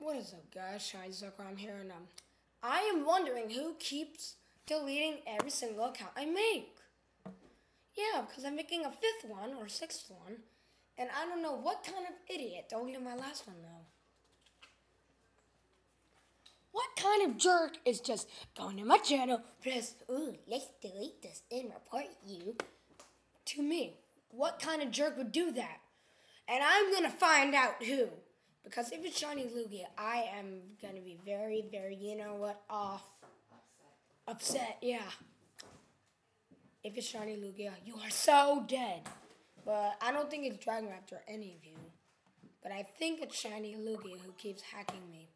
What is up, guys? Shiny Zekrom, I'm here, and um, I am wondering who keeps deleting every single account I make. Yeah, because I'm making a fifth one or sixth one, and I don't know what kind of idiot deleted my last one though. What kind of jerk is just going to my channel, press, ooh, let's delete this and report you to me? What kind of jerk would do that? And I'm gonna find out who. Because if it's Shiny Lugia, I am gonna be very, very, you know what, off. Upset, yeah. If it's Shiny Lugia, you are so dead. But I don't think it's Dragon Raptor or any of you. But I think it's Shiny Lugia who keeps hacking me.